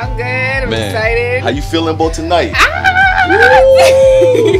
I'm good. I'm Man, excited. how you feeling about tonight? Ah!